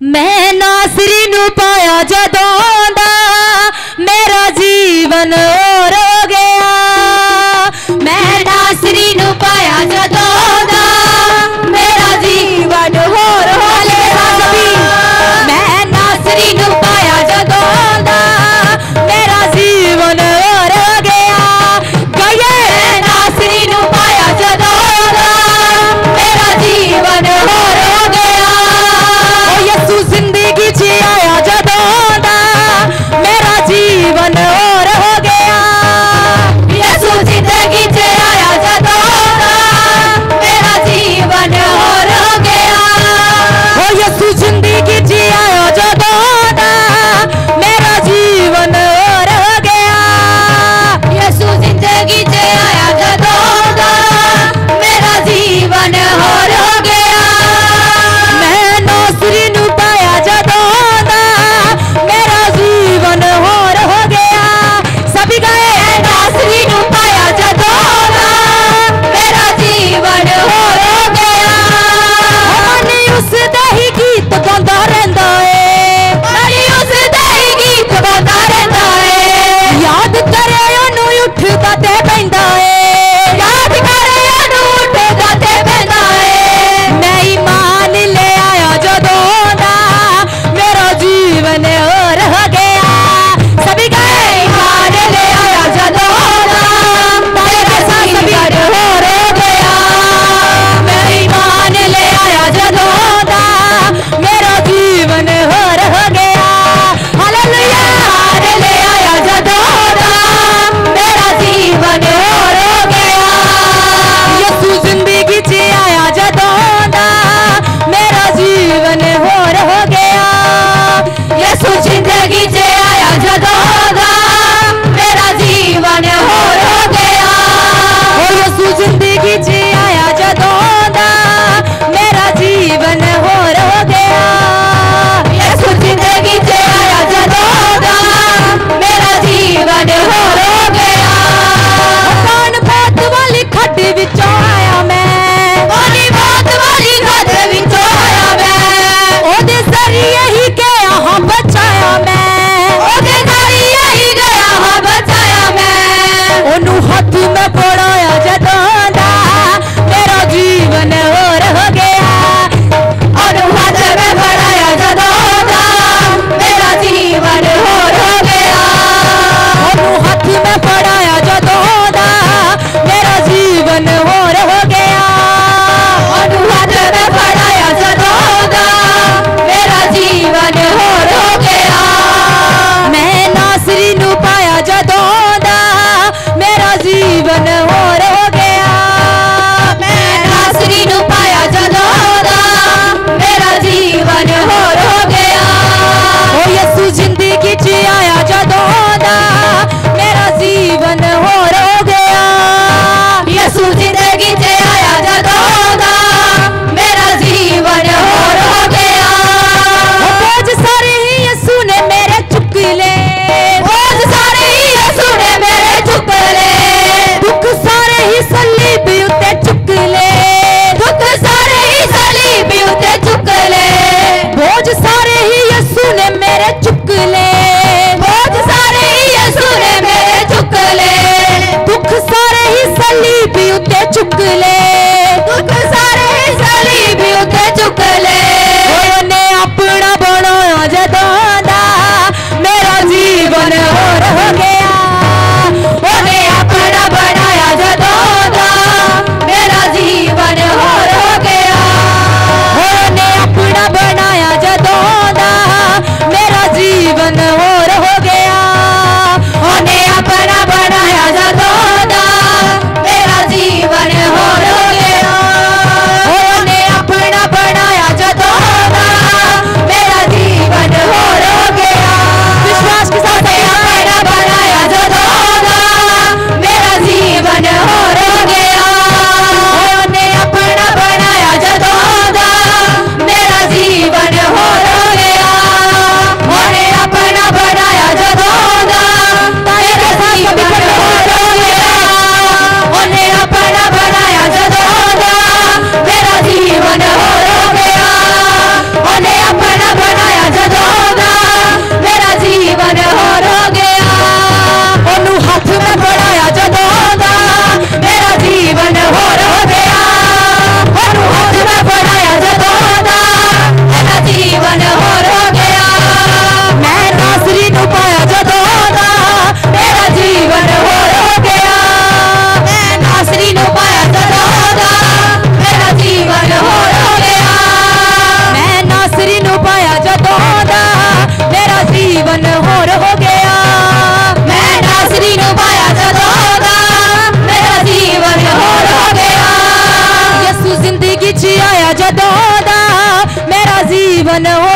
ਮੈਂ ਨਾਸਰੀ ਨੂੰ ਪਾਇਆ ਜਦੋਂ ਦਾ ਮੇਰਾ ਜੀਵਨ ਦਾ ਤੇ ਪੈਂਦਾ शुक्ल जीवन होर हो गया मैं नासरी नु पाया जद मेरा जीवन होर हो गया यसु ज़िंदगी च आया जदोदा मेरा जीवन हो